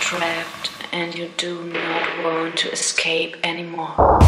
trapped and you do not want to escape anymore.